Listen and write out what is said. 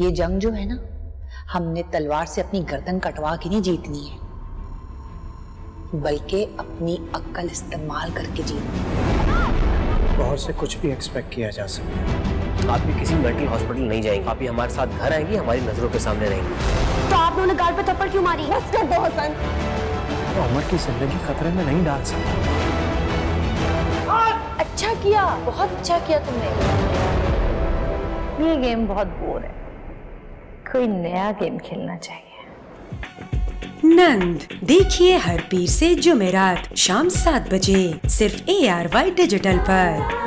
ये जंग जो है ना हमने तलवार से अपनी गर्दन कटवा के नहीं जीतनी है बल्कि अपनी अक्ल इस्तेमाल करके जीतनी बहुत से कुछ भी एक्सपेक्ट किया जा सकता है। आप भी किसी मेंटल हॉस्पिटल नहीं जाएँगे। आप भी हमारे साथ घर आएँगी हमारी नज़रों के सामने रहेंगी। तो आपने उन्हें गाल पे थप्पड़ क्यों मारी? बस कर दो हसन। तो अमर की ज़िंदगी खतरे में नहीं डाल सकता। अच्छा किया बहुत अच्छा किया तुमने। ये गेम बहुत बोर है। कोई नया गेम खेलना चाहिए। नंद, देखिए हर पीर से जुमेरात, शाम सात बजे, सिर्फ़ ए आर वाई डिजिटल पर।